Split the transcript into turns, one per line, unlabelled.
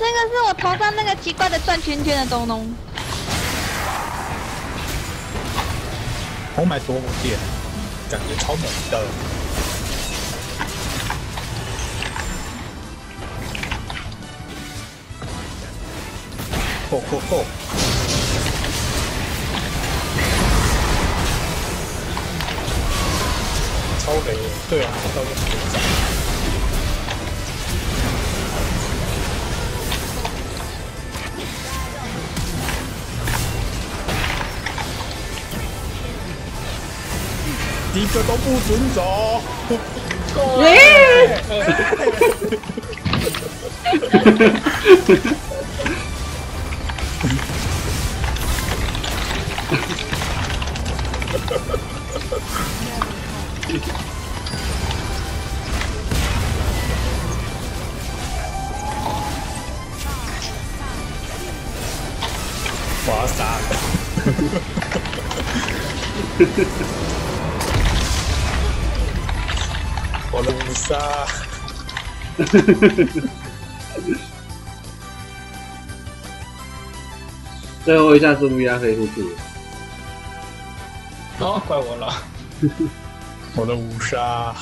那个是我头上那个奇怪的转圈圈的东东。
我买多火箭，感觉超猛的。Go go go！超雷，对啊，超雷。一个都不准走！我要杀了！我的五杀！
最后一下是乌鸦飞出去，
哦，怪我了！我的五杀！